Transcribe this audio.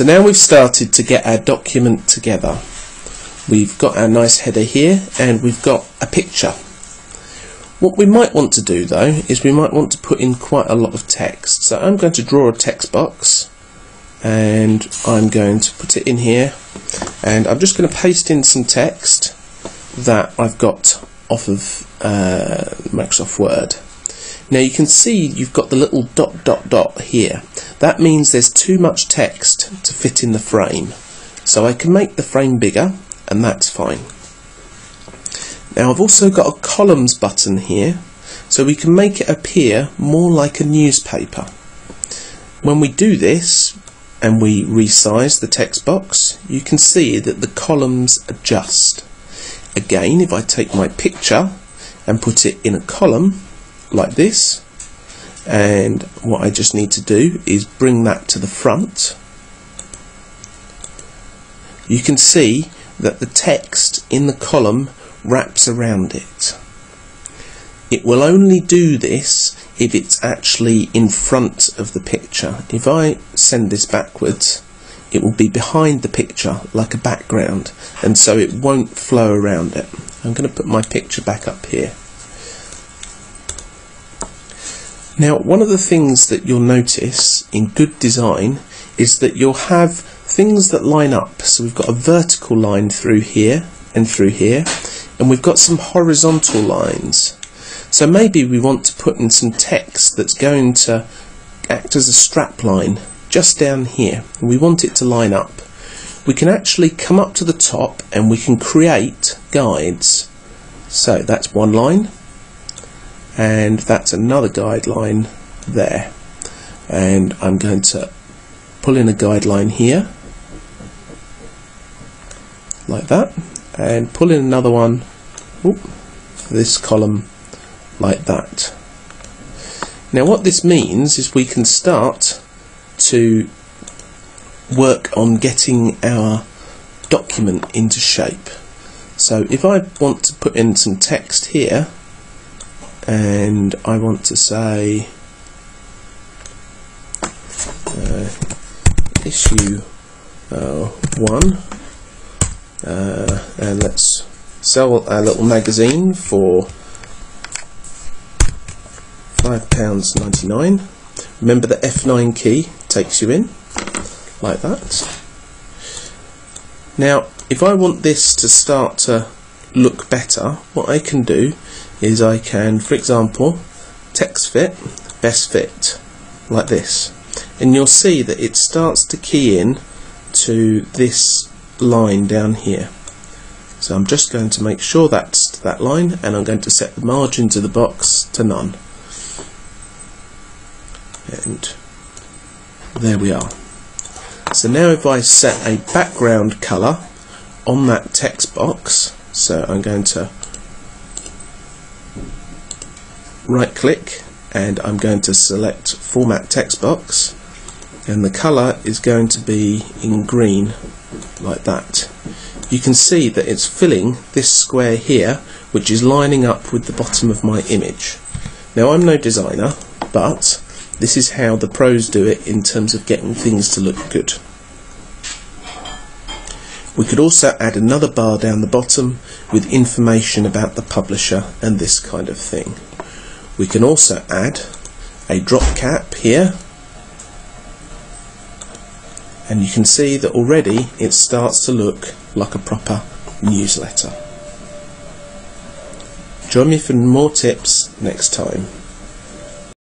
So now we've started to get our document together. We've got our nice header here and we've got a picture. What we might want to do though is we might want to put in quite a lot of text. So I'm going to draw a text box and I'm going to put it in here and I'm just going to paste in some text that I've got off of uh, Microsoft Word. Now you can see you've got the little dot dot dot here. That means there's too much text to fit in the frame. So I can make the frame bigger and that's fine. Now I've also got a columns button here so we can make it appear more like a newspaper. When we do this and we resize the text box you can see that the columns adjust. Again if I take my picture and put it in a column like this and what I just need to do is bring that to the front you can see that the text in the column wraps around it. It will only do this if it's actually in front of the picture. If I send this backwards, it will be behind the picture like a background and so it won't flow around it. I'm going to put my picture back up here. Now one of the things that you'll notice in good design is that you'll have things that line up. So we've got a vertical line through here and through here and we've got some horizontal lines. So maybe we want to put in some text that's going to act as a strap line just down here. We want it to line up. We can actually come up to the top and we can create guides. So that's one line and that's another guideline there. And I'm going to pull in a guideline here like that and pull in another one for this column like that. Now what this means is we can start to work on getting our document into shape. So if I want to put in some text here and I want to say uh, issue uh, 1 uh, and let's sell our little magazine for £5.99 remember the F9 key takes you in like that. Now if I want this to start to look better what I can do is I can for example text fit best fit like this and you'll see that it starts to key in to this line down here. So I'm just going to make sure that's that line and I'm going to set the margins of the box to none. And there we are. So now if I set a background colour on that text box, so I'm going to right click and I'm going to select format text box. And the colour is going to be in green like that. You can see that it's filling this square here which is lining up with the bottom of my image. Now I'm no designer but this is how the pros do it in terms of getting things to look good we could also add another bar down the bottom with information about the publisher and this kind of thing we can also add a drop cap here and you can see that already it starts to look like a proper newsletter. Join me for more tips next time.